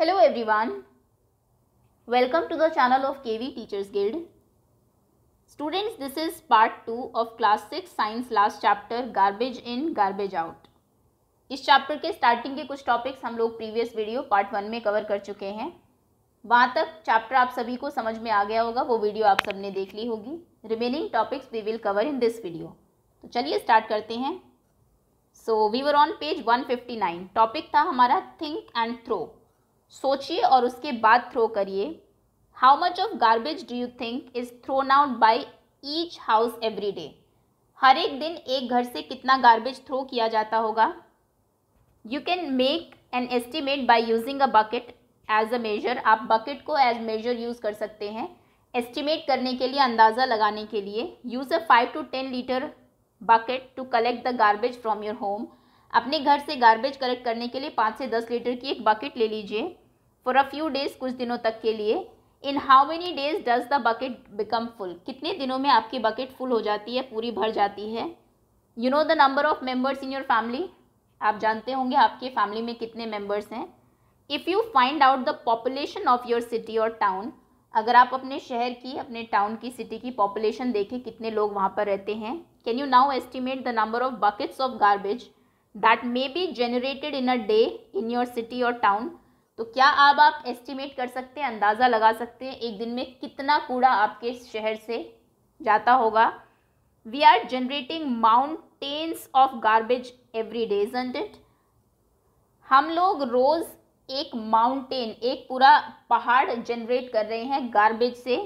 Hello everyone. Welcome to the channel of KV Teachers Guild. Students, this is part 2 of class 6 science last chapter garbage in garbage out. इस chapter के starting के कुछ topics हम लोग previous video part one में cover कर चुके हैं वहाँ तक चैप्टर आप सभी को समझ में आ गया होगा वो वीडियो आप सबने देख ली होगी remaining topics we will cover in this video तो चलिए स्टार्ट करते हैं so we were on page 159 topic था हमारा थिंक एंड थ्रो सोचिए और उसके बाद थ्रो करिए। How much of garbage do you think is thrown out by each house every day हर एक दिन एक घर से कितना गार्बेज थ्रो किया जाता होगा? You can make an estimate by using a bucket as a measure आप बकेट को एज मेजर यूज़ कर सकते हैं। एस्टिमेट करने के लिए, अंदाज़ा लगाने के लिए use a five to ten litre bucket to collect the garbage from your home अपने घर से गार्बेज कलेक्ट करने के लिए पाँच से दस लीटर की एक बकेट ले लीजिए। फॉर अ फ्यू डेज़ कुछ दिनों तक के लिए। In how many days does the bucket become full कितने दिनों में आपकी बकेट फुल हो जाती है, पूरी भर जाती है? You know the number of members in your family आप जानते होंगे आपके फैमिली में कितने मेंबर्स हैं। If you find out the population of your city और टाउन अगर आप अपने शहर की, अपने टाउन की सिटी की पॉपुलेशन देखें, कितने लोग वहाँ पर रहते हैं। Can you now estimate the number of buckets of garbage that may be generated in a day in your city और टाउन तो क्या अब आप एस्टिमेट कर सकते हैं, अंदाज़ा लगा सकते हैं, एक दिन में कितना कूड़ा आपके शहर से जाता होगा? We are generating mountains of garbage every day it हम लोग रोज़ एक माउंटेन एक पूरा पहाड़ जनरेट कर रहे हैं गार्बेज से.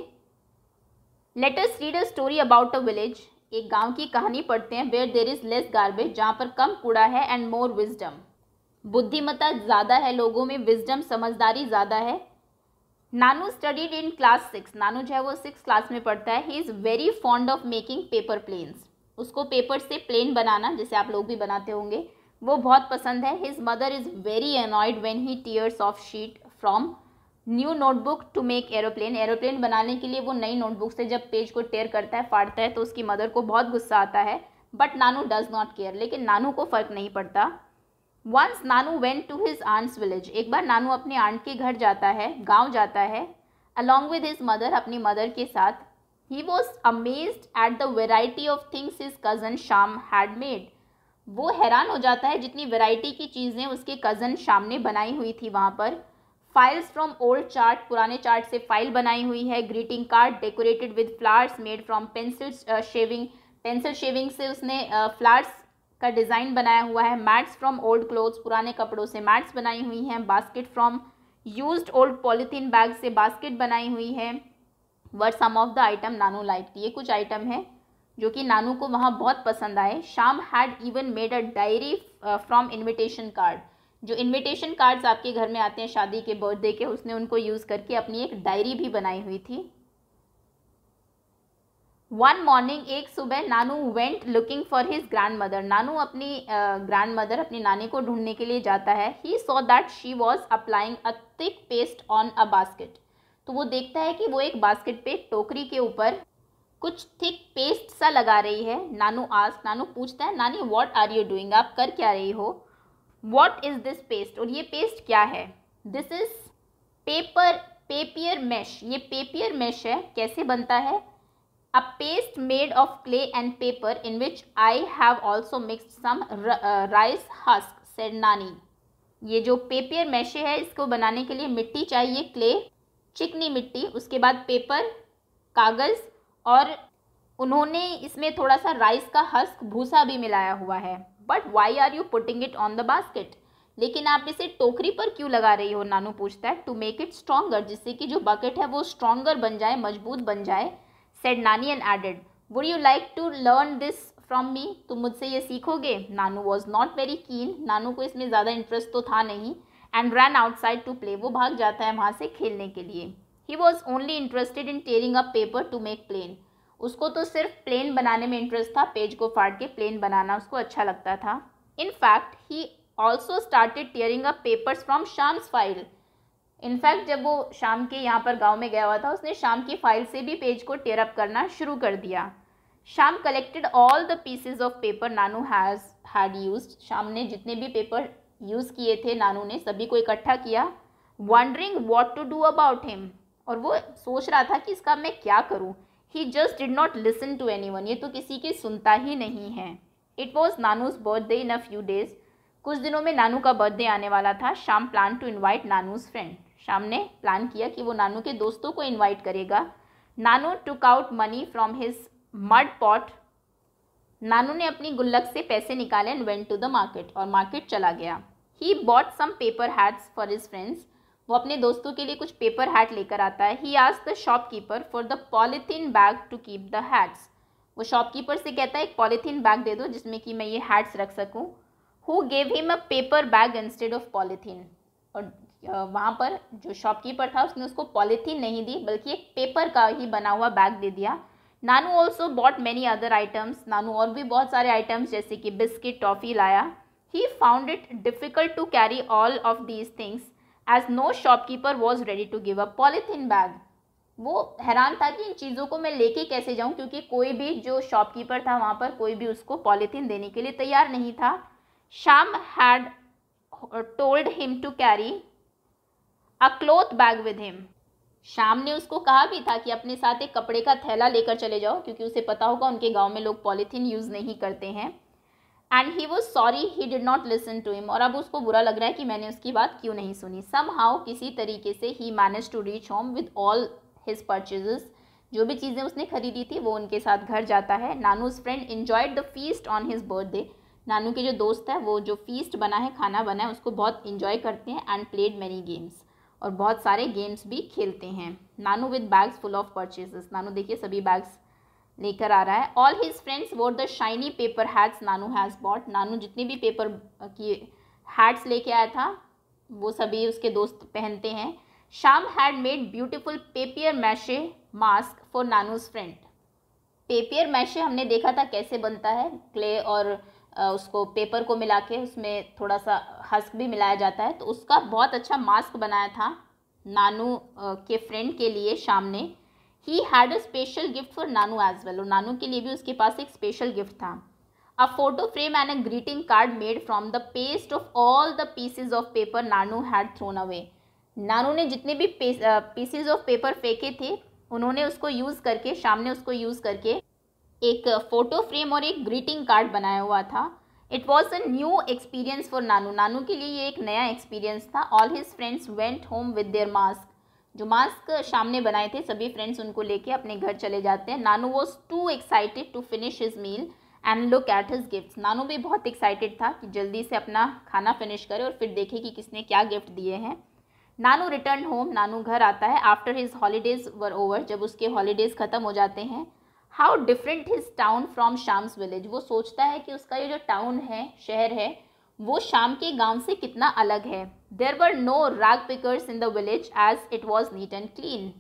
Let's read a story about a village एक गाँव की कहानी पढ़ते हैं where there is less garbage जहाँ पर कम कूड़ा है एंड मोर विजडम बुद्धिमता ज़्यादा है लोगों में विजडम समझदारी ज़्यादा है। Nanu studied in class six Nanu जो है वो सिक्स क्लास में पढ़ता है। He is very fond of making paper planes उसको पेपर से प्लेन बनाना, जैसे आप लोग भी बनाते होंगे, वो बहुत पसंद है। His mother is very annoyed when he tears off sheet from new notebook to make aeroplane. Aeroplane बनाने के लिए वो नई नोटबुक से जब पेज को टेयर करता है, फाड़ता है तो उसकी मदर को बहुत गुस्सा आता है। But Nanu does not care, लेकिन नानू को फ़र्क नहीं पड़ता। Once Nanu went to his aunt's village. एक बार नानू अपने आंट के घर जाता है, गाँव जाता है। अलॉन्ग विद हिज मदर, अपनी मदर के साथ। He was amazed at the variety of things his cousin Sham had made वो हैरान हो जाता है जितनी वेराइटी की चीज़ें उसके कज़न शाम ने बनाई हुई थी वहाँ पर। फाइल्स फ्रॉम ओल्ड चार्ट पुराने चार्ट से फ़ाइल बनाई हुई है। Greeting card decorated with flowers made from pencil shaving pencil shaving से उसने फ्लावर्स uh, का डिज़ाइन बनाया हुआ है। मैट्स फ्रॉम ओल्ड क्लोथ्स पुराने कपड़ों से मैट्स बनाई हुई हैं। Basket from used old polythene bag से बास्केट बनाई हुई है। Were some of the item Nanu like ये कुछ आइटम है जो कि नानू को वहाँ बहुत पसंद आए। Sham had even made a diary from invitation card जो इनविटेशन कार्ड्स आपके घर में आते हैं शादी के बर्थडे के उसने उनको यूज़ करके अपनी एक डायरी भी बनाई हुई थी। वन मॉर्निंग एक सुबह Nanu went looking for his grandmother Nanu अपनी ग्रैंड uh, मदर अपनी नानी को ढूँढने के लिए जाता है। He saw that she was applying a thick paste on a basket तो वो देखता है कि वो एक बास्केट पे टोकरी के ऊपर कुछ थिक पेस्ट सा लगा रही है। नानू आस नानू पूछता है नानी वॉट आर यू डूइंग आप कर क्या रही हो? वॉट इज़ दिस पेस्ट और ये पेस्ट क्या है? This is paper papier mache ये पेपियर मैश है. कैसे बनता है? A paste made of clay and paper in which I have also mixed some rice husk said Nani ये जो पेपियर मैशे है, इसको बनाने के लिए मिट्टी चाहिए क्ले चिकनी मिट्टी, उसके बाद पेपर कागज़, और उन्होंने इसमें थोड़ा सा राइस का हस्क भूसा भी मिलाया हुआ है। But why are you putting it on the basket लेकिन आप इसे टोकरी पर क्यों लगा रही हो? नानू पूछता है टू मेक इट स्ट्रॉन्गर जिससे कि जो बकेट है वो स्ट्रॉन्गर बन जाए, मज़बूत बन जाए। Said Nani and added would you like to learn this from me तुम मुझसे ये सीखोगे? नानू वॉज़ नॉट वेरी कीन नानू को इसमें ज़्यादा इंटरेस्ट तो था नहीं। And run outside to play वो भाग जाता है वहाँ से खेलने के लिए। He was only interested in tearing a paper to make plane उसको तो सिर्फ़ प्लेन बनाने में इंटरेस्ट था पेज को फाड़ के प्लेन बनाना उसको अच्छा लगता था। In fact he also started tearing a papers from Sham's file in fact जब वो शाम के यहाँ पर गाँव में गया हुआ था, उसने शाम की फ़ाइल से भी पेज को टेयर अप करना शुरू कर दिया। Sham collected all the pieces of paper Nanu has had use Sham ने जितने भी पेपर यूज़ किए थे नानू ने, सभी को इकट्ठा किया wondering what to do about him और वो सोच रहा था कि इसका मैं क्या करूँ। He just did not listen to anyone ये तो किसी की सुनता ही नहीं है। It was Nanu's birthday in a few days कुछ दिनों में नानू का बर्थडे आने वाला था। Sham plan to invite Nanu's friend Sham ने प्लान किया कि वो नानू के दोस्तों को इन्वाइट करेगा। Nanu took out money from his mud pot Nanu ने अपनी गुल्लक से पैसे निकाले and went to the market और मार्केट चला गया। He bought some paper hats for his friends वो अपने दोस्तों के लिए कुछ पेपर हैट लेकर आता है। ही आज the shopkeeper for the polythene bag to keep the hats वो शॉपकीपर से कहता है, एक पॉलीथीन बैग दे दो जिसमें कि मैं ये हैट्स रख सकूँ। Who gave him a paper bag instead of polythene और वहाँ पर जो शॉपकीपर था, उसने उसको पॉलीथीन नहीं दी, बल्कि एक पेपर का ही बना हुआ बैग दे दिया। Nanu also bought many other items Nanu और भी बहुत सारे आइटम्स जैसे कि बिस्किट टॉफ़ी लाया। He found it difficult to carry all of these things as no shopkeeper was ready to give a polythene bag वो हैरान था कि इन चीज़ों को मैं लेके कैसे जाऊँ, क्योंकि कोई भी जो शॉपकीपर था वहाँ पर कोई भी उसको पॉलीथीन देने के लिए तैयार नहीं था। Sham had told him to carry a cloth bag with him Sham ने उसको कहा भी था कि अपने साथ एक कपड़े का थैला लेकर चले जाओ, क्योंकि उसे पता होगा उनके गाँव में लोग पॉलीथीन यूज़ नहीं करते हैं। And he was sorry he did not listen to him और अब उसको बुरा लग रहा है कि मैंने उसकी बात क्यों नहीं सुनी। सम हाउ किसी तरीके से he manage to reach home with all his purchases जो भी चीज़ें उसने खरीदी थी, वो उनके साथ घर जाता है। Nanu's friend enjoyed the feast on his birthday Nanu के जो दोस्त है, वो जो फीस्ट बना है, खाना बना है, उसको बहुत इन्जॉय करते हैं एंड प्लेड मैनी गेम्स और बहुत सारे गेम्स भी खेलते हैं। Nanu with bags full of purchases Nanu देखिए सभी बैग्स लेकर आ रहा है। All his friends wore the shiny paper hats Nanu has bought Nanu जितने भी पेपर की हैट्स लेके आया था, वो सभी उसके दोस्त पहनते हैं। Sham had made beautiful papier mache mask for Nanu's friend papier mache हमने देखा था कैसे बनता है। क्ले और उसको पेपर को मिला के उसमें थोड़ा सा हस्क भी मिलाया जाता है। तो उसका बहुत अच्छा मास्क बनाया था नानू के फ्रेंड के लिए शाम ने। He had a special gift for Nanu as well और नानू के लिए भी उसके पास एक स्पेशल गिफ्ट था। A photo frame and a greeting card made from the paste of all the pieces of paper Nanu had thrown away Nanu ने जितने भी पीसेज ऑफ़ पेपर फेंके थे, उन्होंने उसको यूज़ करके, शाम ने उसको यूज़ करके एक फ़ोटो फ्रेम और एक ग्रीटिंग कार्ड बनाया हुआ था। It was a new experience for Nanu Nanu के लिए ये एक नया एक्सपीरियंस था। All his friends went home with their mask जो मास्क शाम ने बनाए थे, सभी फ्रेंड्स उनको लेके अपने घर चले जाते हैं। Nanu was too excited to finish his meal and look at his gift Nanu भी बहुत एक्साइटेड था कि जल्दी से अपना खाना फिनिश करे और फिर देखे कि किसने क्या गिफ्ट दिए हैं। नानू रिटर्न होम नानू घर आता है। After his holidays were over जब उसके हॉलीडेज ख़त्म हो जाते हैं how different his town from Sham's village वो सोचता है कि उसका ये जो टाउन है, शहर है वो शाम के गाँव से कितना अलग है? There were no rag pickers in the village as it was neat and clean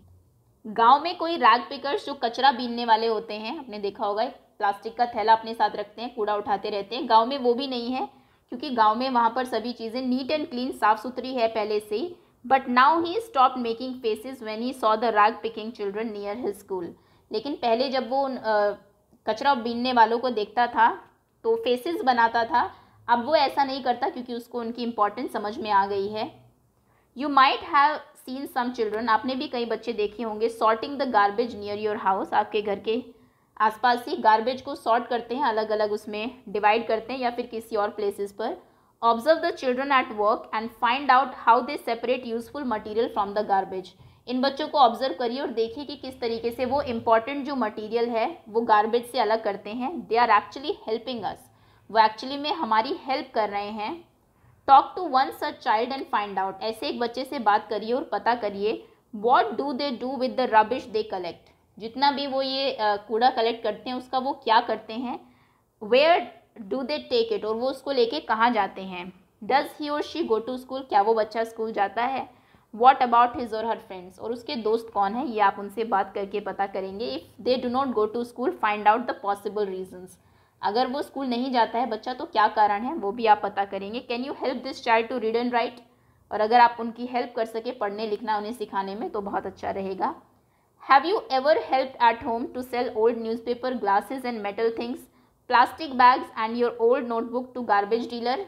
गाँव में कोई राग पिकर्स जो कचरा बीनने वाले होते हैं, आपने देखा होगा प्लास्टिक का थैला अपने साथ रखते हैं, कूड़ा उठाते रहते हैं। गाँव में वो भी नहीं है, क्योंकि गाँव में वहाँ पर सभी चीज़ें नीट एंड क्लीन साफ़ सुथरी है पहले से ही। But now he stop making faces when he saw the rag picking children near his school लेकिन पहले जब वो कचरा बीनने वालों को देखता था तो फेसेस बनाता था अब वो ऐसा नहीं करता क्योंकि उसको उनकी इंपॉर्टेंस समझ में आ गई है। You might have seen some children आपने भी कई बच्चे देखे होंगे sorting the garbage near your house आपके घर के आसपास ही गार्बेज को सॉर्ट करते हैं अलग अलग उसमें डिवाइड करते हैं या फिर किसी और प्लेसेस पर। Observe the children at work and find out how they separate useful material from the garbage in बच्चों को ऑब्ज़र्व करिए और देखिए कि किस तरीके से वो इंपॉर्टेंट जो मटीरियल है, वो गार्बेज से अलग करते हैं। They are actually helping us वो एक्चुअली में हमारी हेल्प कर रहे हैं। Talk to one such child and find out ऐसे एक बच्चे से बात करिए और पता करिए what do they do with the rubbish they collect जितना भी वो ये कूड़ा कलेक्ट करते हैं, उसका वो क्या करते हैं? Where do they take it और वो उसको लेके कहाँ जाते हैं? डज ही और शी गो टू स्कूल क्या वो बच्चा स्कूल जाता है? वॉट अबाउट हिज और हर फ्रेंड्स और उसके दोस्त कौन है? ये आप उनसे बात करके पता करेंगे। If they do not go to school find out the possible reasons अगर वो स्कूल नहीं जाता है बच्चा तो क्या कारण है? वो भी आप पता करेंगे। Can you help this child to read and write और अगर आप उनकी हेल्प कर सके पढ़ने, लिखना, उन्हें सिखाने में तो बहुत अच्छा रहेगा। Have you ever help at home to sell old newspaper glasses and metal things plastic bags and your old notebook to garbage dealer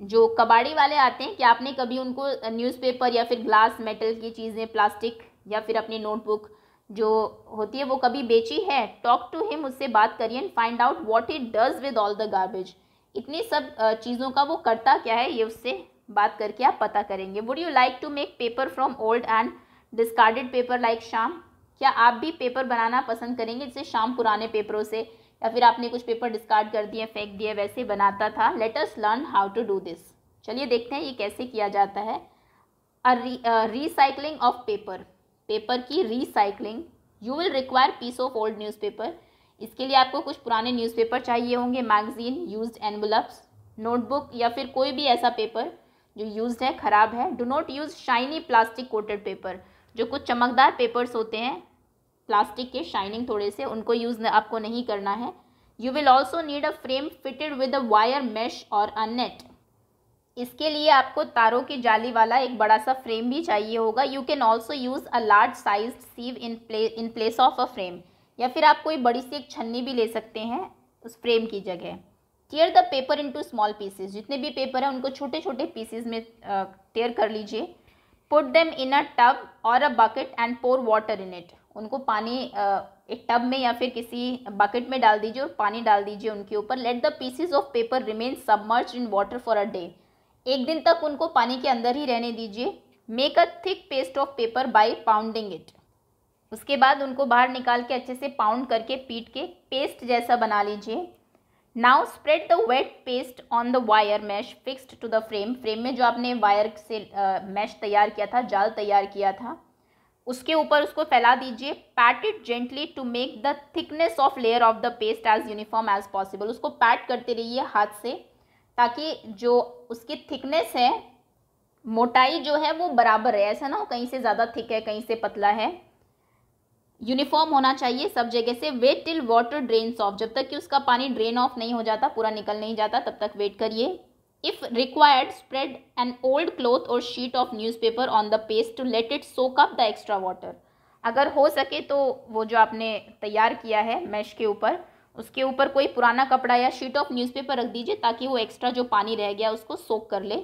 जो कबाड़ी वाले आते हैं कि आपने कभी उनको न्यूज़पेपर या फिर ग्लास मेटल की चीज़ें प्लास्टिक या फिर अपनी नोटबुक जो होती है वो कभी बेची है टॉक टू हिम उससे बात करिए and find out what it does with all the garbage इतनी सब चीज़ों का वो करता क्या है, ये उससे बात करके आप पता करेंगे। Would you like to make paper from old and discarded paper like Shyam क्या आप भी पेपर बनाना पसंद करेंगे, जैसे शाम पुराने पेपरों से? या फिर आपने कुछ पेपर डिस्कार्ड कर दिए, फेंक दिए, वैसे बनाता था? Let us learn how to do this चलिए देखते हैं ये कैसे किया जाता है। रिसाइकलिंग ऑफ़ पेपर पेपर की recycling you will require piece of old newspaper इसके लिए आपको कुछ पुराने न्यूज़पेपर चाहिए होंगे मैगजीन यूज्ड एनवलप्स नोटबुक या फिर कोई भी ऐसा पेपर जो यूज्ड है, ख़राब है. Do not use shiny plastic coated paper जो कुछ चमकदार पेपर्स होते हैं प्लास्टिक के शाइनिंग थोड़े से, उनको यूज़ आपको नहीं करना है. You will also need a frame fitted with a wire mesh or a net इसके लिए आपको तारों की जाली वाला एक बड़ा सा फ्रेम भी चाहिए होगा। You can also use a large size sieve in play in place of a frame या फिर आप कोई बड़ी सी एक छन्नी भी ले सकते हैं उस फ्रेम की जगह। Tear the paper into small pieces जितने भी पेपर हैं, उनको छोटे छोटे पीसेस में टेयर कर लीजिए। Put them in a tub or a bucket and pour water in it उनको पानी एक टब में या फिर किसी बकेट में डाल दीजिए और पानी डाल दीजिए उनके ऊपर। Let the pieces of paper remain submerge in water for a day एक दिन तक उनको पानी के अंदर ही रहने दीजिए। Make a thick paste of paper by pounding it उसके बाद उनको बाहर निकाल के अच्छे से पाउंड करके, पीट के पेस्ट जैसा बना लीजिए। Now spread the wet paste on the wire mesh fixed to the frame frame में जो आपने वायर से मैश तैयार किया था, जाल तैयार किया था, उसके ऊपर उसको फैला दीजिए। Pat it gently to make the thickness of layer of the paste as uniform as possible उसको पैट करते रहिए हाथ से। ताकि जो उसकी थिकनेस है, मोटाई जो है वो बराबर है। ऐसा ना हो कहीं से ज़्यादा थिक है, कहीं से पतला है। यूनिफॉर्म होना चाहिए सब जगह से। Wait till water drain off जब तक कि उसका पानी ड्रेन ऑफ़ नहीं हो जाता, पूरा निकल नहीं जाता, तब तक वेट करिए। If required spread an old cloth or sheet of newspaper on the paste to let it soak up the extra water अगर हो सके तो वो जो आपने तैयार किया है मैश के ऊपर उसके ऊपर कोई पुराना कपड़ा या शीट ऑफ़ न्यूज़पेपर रख दीजिए ताकि वो एक्स्ट्रा जो पानी रह गया उसको सोख कर ले।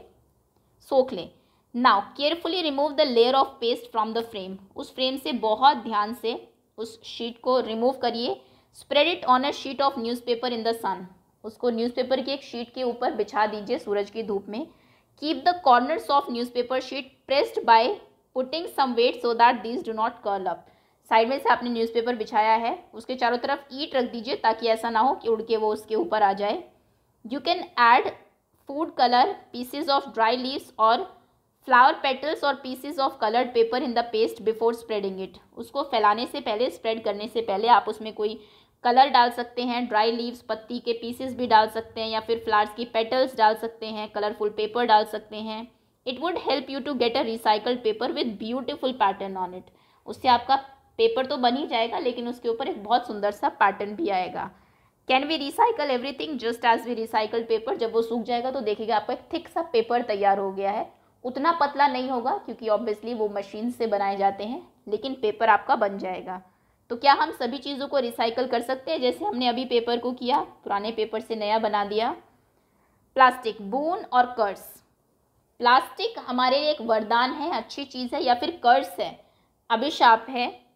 सोख ले। Now carefully remove the layer of paste from the frame उस फ्रेम से बहुत ध्यान से उस शीट को रिमूव करिए। Spread it on a sheet of newspaper in the sun उसको न्यूज़पेपर की एक शीट के ऊपर बिछा दीजिए सूरज की धूप में। Keep the corners of newspaper sheet pressed by putting some weight so that these do not curl up side में से आपने न्यूज़पेपर बिछाया है, उसके चारों तरफ़ ईट रख दीजिए ताकि ऐसा ना हो कि उड़ के वो उसके ऊपर आ जाए। You can add food colour pieces of dry leaves or flower petals or pieces of coloured paper in the paste before spreading it उसको फैलाने से पहले स्प्रेड करने से पहले आप उसमें कोई कलर डाल सकते हैं ड्राई लीव्स पत्ती के पीसेस भी डाल सकते हैं या फिर फ्लावर्स की पेटल्स डाल सकते हैं कलरफुल पेपर डाल सकते हैं। It would help you to get a recycled paper with beautiful pattern on it उससे आपका पेपर तो बन ही जाएगा, लेकिन उसके ऊपर एक बहुत सुंदर सा पैटर्न भी आएगा। Can we recycle everything just as we recycle paper जब वो सूख जाएगा तो देखिएगा आपका एक थिक सा पेपर तैयार हो गया है। उतना पतला नहीं होगा, क्योंकि ऑब्वियसली वो मशीन से बनाए जाते हैं, लेकिन पेपर आपका बन जाएगा। तो क्या हम सभी चीज़ों को रिसाइकल कर सकते हैं? जैसे हमने अभी पेपर को किया, पुराने पेपर से नया बना दिया। प्लास्टिक बून और कर्स प्लास्टिक हमारे लिए एक वरदान है, अच्छी चीज़ है या फिर कर्स है? अभिशाप है।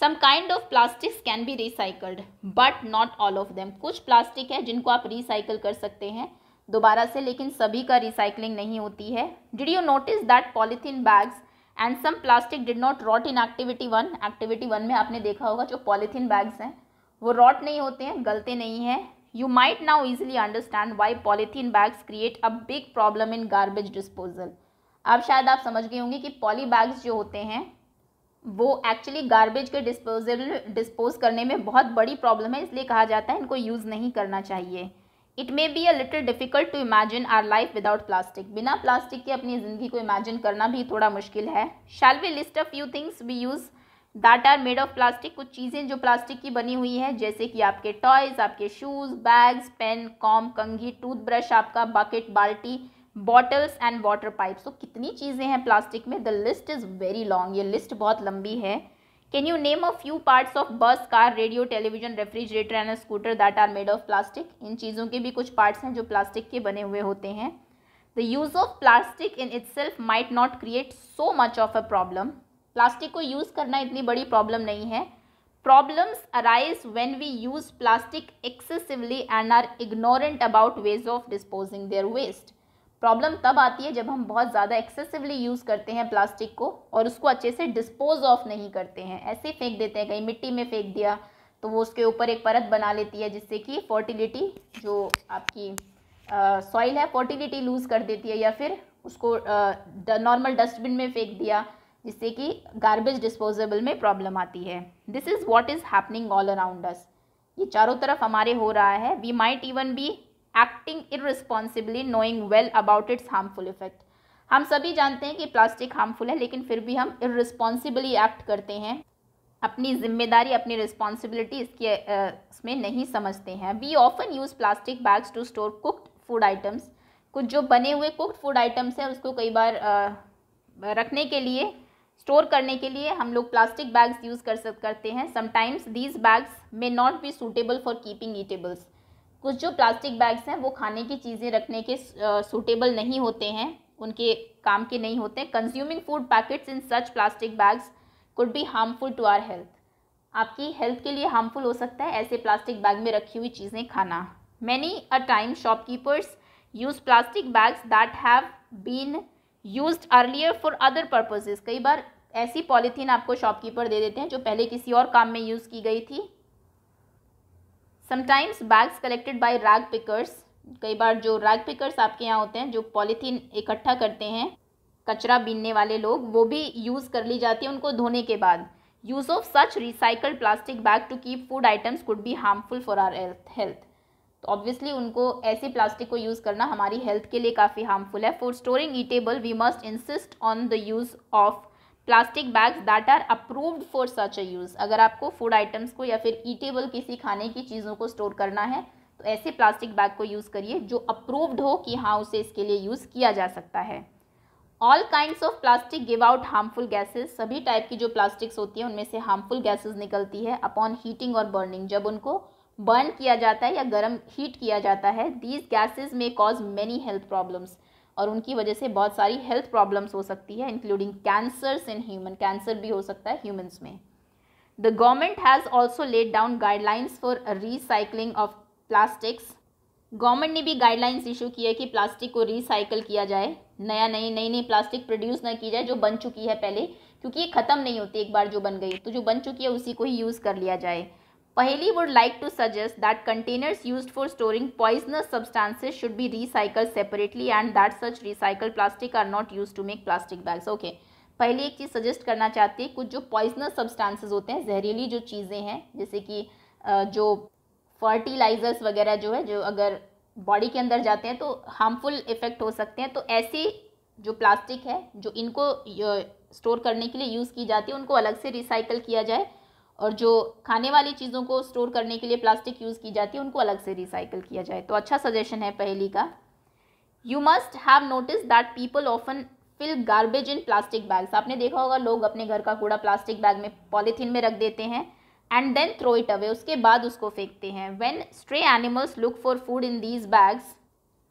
Some kind of plastics can be recycled but not all of them कुछ प्लास्टिक है जिनको आप रिसाइकल कर सकते हैं दोबारा से, लेकिन सभी का रिसाइकलिंग नहीं होती है। Did you notice that polythene bags and some plastic did not rot in activity one activity one में आपने देखा होगा जो पॉलीथीन बैग्स हैं, वो रॉट नहीं होते हैं, गलते नहीं हैं। You might now easily understand why polythene bags create a big problem in garbage disposal अब शायद आप समझ गए होंगे कि पॉली बैग्स जो होते हैं वो एक्चुअली गार्बेज के डिस्पोजल डिस्पोज करने में बहुत बड़ी प्रॉब्लम है, इसलिए कहा जाता है इनको यूज़ नहीं करना चाहिए। It may be a little difficult to imagine our life without plastic बिना प्लास्टिक के अपनी ज़िंदगी को इमेजिन करना भी थोड़ा मुश्किल है। Shall we list a few things we use that are made of plastic कुछ चीज़ें जो प्लास्टिक की बनी हुई है, जैसे कि आपके टॉयज़ आपके शूज़ बैग्स पेन कॉम कंघी टूथब्रश आपका बकेट बाल्टी बॉटल्स एंड वाटर पाइप्स तो कितनी चीज़ें हैं प्लास्टिक में? The list is very long ये लिस्ट बहुत लंबी है। Can you name a few parts of bus car radio television refrigerator and scooter that are made of plastic इन चीज़ों के भी कुछ पार्ट्स हैं जो प्लास्टिक के बने हुए होते हैं। The use of plastic in itself might not create so much of a problem plastic को यूज़ करना इतनी बड़ी प्रॉब्लम नहीं है। Problems arise when we use plastic excessively and are ignorant about ways of disposing their waste problem तब आती है जब हम बहुत ज़्यादा एक्सेसिवली यूज़ करते हैं प्लास्टिक को और उसको अच्छे से डिस्पोज ऑफ़ नहीं करते हैं। ऐसे फेंक देते हैं, कहीं मिट्टी में फेंक दिया तो वो उसके ऊपर एक परत बना लेती है जिससे कि फर्टिलिटी जो आपकी सॉइल है फर्टिलिटी लूज़ कर देती है या फिर उसको नॉर्मल डस्टबिन में फेंक दिया जिससे कि गार्बेज डिस्पोजेबल में प्रॉब्लम आती है। This is what is happening all around us ये चारों तरफ़ हमारे हो रहा है। We might even be acting irresponsibly knowing well about its harmful effect हम सभी जानते हैं कि प्लास्टिक हार्मफुल है, लेकिन फिर भी हम इरिस्पॉन्सिबली एक्ट करते हैं। अपनी ज़िम्मेदारी, अपनी रिस्पॉन्सिबिलिटी इसके इसमें नहीं समझते हैं। We often use plastic bags to store cooked food items कुछ जो बने हुए कुकड फ़ूड आइटम्स हैं, उसको कई बार रखने के लिए स्टोर करने के लिए हम लोग प्लास्टिक बैग्स यूज़ कर सक, करते हैं। Sometimes these bags may not be suitable for keeping eatables कुछ जो प्लास्टिक बैग्स हैं, वो खाने की चीज़ें रखने के सूटेबल नहीं होते हैं, उनके काम के नहीं होते consuming food packets in such plastic bags could be harmful to our health आपकी हेल्थ के लिए हार्मफुल हो सकता है ऐसे प्लास्टिक बैग में रखी हुई चीज़ें खाना। Many a time shopkeepers use plastic bags that have been use earlier for other purposes कई बार ऐसी पॉलीथीन आपको शॉपकीपर दे देते हैं जो पहले किसी और काम में यूज़ की गई थी। Sometimes bags collected by rag pickers कई बार जो रैग पिकर्स आपके यहाँ होते हैं, जो पॉलीथीन इकट्ठा करते हैं, कचरा बीनने वाले लोग, वो भी यूज़ कर ली जाती है उनको धोने के बाद। Use of such recycled plastic bag to keep food items could be harmful for our health तो ऑब्वियसली उनको ऐसी प्लास्टिक को यूज़ करना हमारी हेल्थ के लिए काफ़ी हार्मफुल है। For storing eatable we must insist on the use of plastic bags that are approved for such a use अगर आपको फ़ूड आइटम्स को या फिर ईटेबल किसी खाने की चीज़ों को स्टोर करना है तो ऐसे प्लास्टिक बैग को यूज़ करिए जो अप्रूव्ड हो कि हाँ उसे इसके लिए यूज़ किया जा सकता है। All kinds of plastic give out harmful gases सभी टाइप की जो प्लास्टिक्स होती हैं, उनमें से हार्मफुल गैसेज निकलती है अपॉन हीटिंग और बर्निंग जब उनको बर्न किया जाता है या गर्म हीट किया जाता है these gases may cause many health problems और उनकी वजह से बहुत सारी हेल्थ प्रॉब्लम्स हो सकती है including cancers in human cancer भी हो सकता है ह्यूमन्स में। The government has also laid down guidelines for recycling of plastics government ने भी गाइडलाइंस इशू की है कि प्लास्टिक को रिसाइकल किया जाए। नया, नई नई नई प्लास्टिक प्रोड्यूस ना की जाए जो बन चुकी है पहले, क्योंकि ये ख़त्म नहीं होती, एक बार जो बन गई तो जो बन चुकी है उसी को ही यूज़ कर लिया जाए। पहली would like to suggest that containers use for storing poisonous substances should be recycle separately and that such recycle plastic are not use to make plastic bags okay पहले एक चीज़ सजेस्ट करना चाहती है, कुछ जो पॉइजनस सब्सटेंसेज होते हैं, जहरीली जो चीज़ें हैं, जैसे कि जो फर्टिलाइजर्स वगैरह जो है, जो अगर बॉडी के अंदर जाते हैं तो हार्मफुल इफ़ेक्ट हो सकते हैं। तो ऐसे जो प्लास्टिक है, जो इनको स्टोर करने के लिए यूज़ की जाती है, उनको अलग से रिसाइकल किया जाए। और जो खाने वाली चीज़ों को स्टोर करने के लिए प्लास्टिक यूज़ की जाती है, उनको अलग से रिसाइकल किया जाए। तो अच्छा सजेशन है पहली का। You must have notice that people often fill garbage in plastic bags आपने देखा होगा, लोग अपने घर का कूड़ा प्लास्टिक बैग में पॉलीथीन में रख देते हैं and then throw it away उसके बाद उसको फेंकते हैं। When stray animals look for food in these bags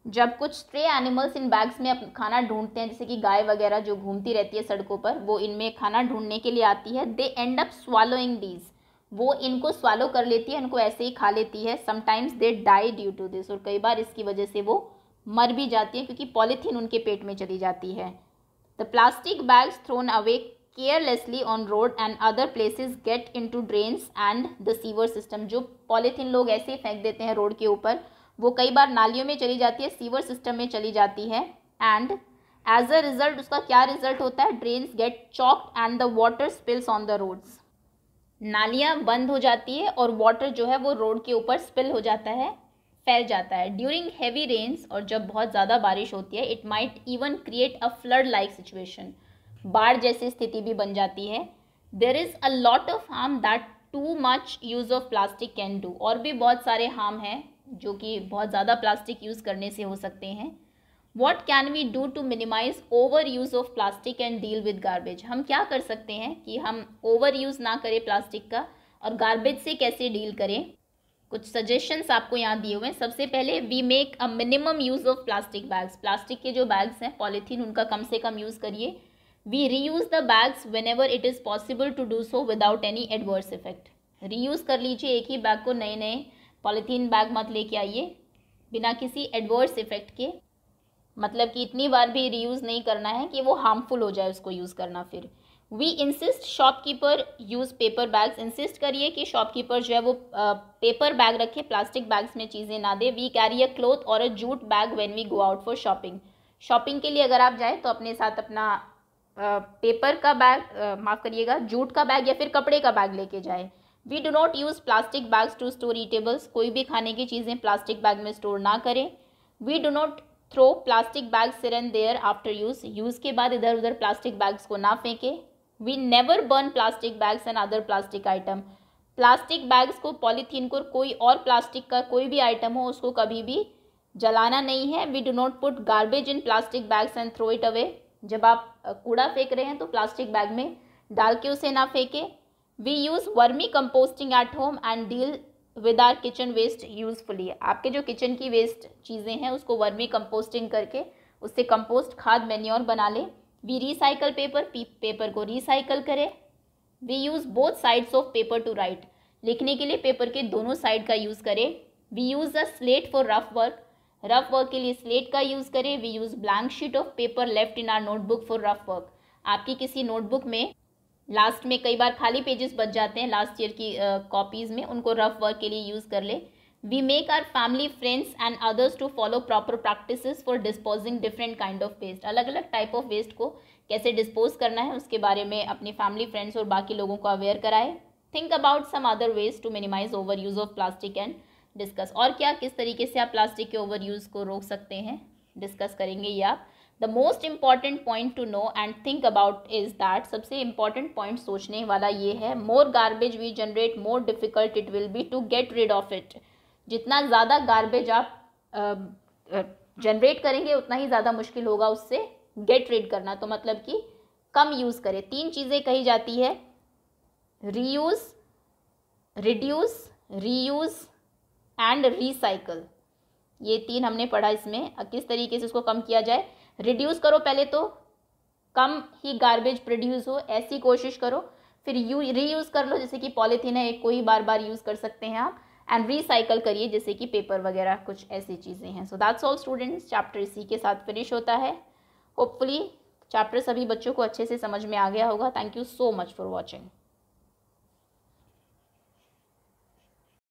जब कुछ स्ट्रे एनिमल्स इन बैग्स में खाना ढूंढते हैं, जैसे कि गाय वगैरह जो घूमती रहती है सड़कों पर, वो इनमें खाना ढूँढने के लिए आती है। They end up swallowing these वो इनको स्वालो कर लेती है, इनको ऐसे ही खा लेती है। Sometimes they die due to this और कई बार इसकी वजह से वो मर भी जाती है, क्योंकि पॉलीथीन उनके पेट में चली जाती है। The plastic bags thrown away carelessly on road and other places get into drains and the sewer system जो पॉलीथीन लोग ऐसे ही फेंक देते हैं रोड के ऊपर वो कई बार नालियों में चली जाती है, सीवर सिस्टम में चली जाती है। एंड एज अ रिज़ल्ट उसका क्या रिज़ल्ट होता है? Drains get choked and the water spills on the roads नालियाँ बंद हो जाती है और वाटर जो है वो रोड के ऊपर स्पिल हो जाता है, फैल जाता है। ड्यूरिंग हैवी रेन्स और जब बहुत ज़्यादा बारिश होती है it might even create a flood like situation बाढ़ जैसी स्थिति भी बन जाती है। There is a lot of harm that too much use of plastic can do और भी बहुत सारे हार्म हैं। जो कि बहुत ज़्यादा प्लास्टिक यूज़ करने से हो सकते हैं। What can we do to minimize over use of plastic and deal with garbage हम क्या कर सकते हैं कि हम ओवर यूज़ ना करें प्लास्टिक का और गार्बेज से कैसे डील करें? कुछ सजेशंस आपको यहाँ दिए हुए हैं। सबसे पहले we make a minimum use of plastic bags plastic के जो बैग्स हैं पॉलीथीन उनका कम से कम यूज़ करिए। We reuse the bags whenever it is possible to do so without any adverse effect reuse कर लीजिए, एक ही बैग को नए नए पॉलीथीन बैग मत लेके आइए। बिना किसी एडवर्स इफ़ेक्ट के। मतलब कि इतनी बार भी रीयूज़ नहीं करना है कि वो हार्मफुल हो जाए उसको यूज़ करना फिर। We insist shopkeeper use paper bags insist करिए कि शॉपकीपर जो है वो पेपर बैग रखे प्लास्टिक बैग्स में चीज़ें ना दे। वी कैरी अ क्लोथ और a jute bag when we go out for shopping shopping के लिए अगर आप जाए तो अपने साथ अपना पेपर का बैग माफ़ करिएगा जूट का बैग या फिर कपड़े का बैग लेके जाए। We do not use plastic bags to store eatables कोई भी खाने की चीज़ें प्लास्टिक बैग में स्टोर ना करें। We do not throw plastic bag here and there after use use के बाद इधर उधर प्लास्टिक बैग्स को ना फेंके। We never burn plastic bags and other plastic item plastic bags को पॉलीथीन को कोई और प्लास्टिक का कोई भी आइटम हो, उसको कभी भी जलाना नहीं है। We do not put garbage in plastic bags and throw it away जब आप कूड़ा फेंक रहे हैं तो प्लास्टिक बैग में डाल के उसे ना फेंके। We use vermi composting at home and deal with our kitchen waste usefully आपके जो किचन की वेस्ट चीज़ें हैं, उसको वर्मी कंपोस्टिंग करके, उससे कंपोस्ट खाद मेन्योर बना लें। वी रिसाइकल पेपर पेपर को रिसाइकल करें। We use both sides of paper to write लिखने के लिए पेपर के दोनों साइड का यूज़ करें। We use a slate for rough work rough work के लिए स्लेट का यूज़ करें। We use blank sheet of paper left in our notebook for rough work आपकी किसी नोटबुक में लास्ट में कई बार खाली पेजेस बच जाते हैं लास्ट ईयर की कॉपीज़ uh, में। उनको रफ वर्क के लिए यूज़ कर ले। We make our family friends and others to follow proper practice for disposing different kind of waste अलग अलग टाइप ऑफ़ वेस्ट को कैसे डिस्पोज करना है उसके बारे में अपनी फैमिली फ्रेंड्स और बाकी लोगों को अवेयर कराए। Think about some other ways to minimize over use of plastic and discuss और क्या किस तरीके से आप प्लास्टिक के ओवर यूज़ को रोक सकते हैं? डिस्कस करेंगे ये आप। The most important point to know and think about is that सबसे इंपॉर्टेंट पॉइंट सोचने वाला ये है more garbage we generate more difficult it will be to get rid of it जितना ज़्यादा गार्बेज आप जनरेट uh, uh, करेंगे उतना ही ज़्यादा मुश्किल होगा उससे गेट रिड करना। तो मतलब कि कम यूज़ करें। तीन चीज़ें कही जाती है। Reuse reduce reuse and recycle ये तीन हमने पढ़ा इसमें। किस तरीके से उसको कम किया जाए? रिड्यूस करो पहले तो। कम ही गार्बेज प्रोड्यूस हो, ऐसी कोशिश करो। फिर यू रीयूज़ कर लो, जैसे कि पॉलीथीन है, एक को ही बार बार यूज़ कर सकते हैं आप। एंड रिसाइकल करिए, जैसे कि पेपर वगैरह, कुछ ऐसी चीज़ें हैं। So that's all students chapter इसी के साथ फिनिश होता है। होपफुली चैप्टर सभी बच्चों को अच्छे से समझ में आ गया होगा। Thank you so much for watching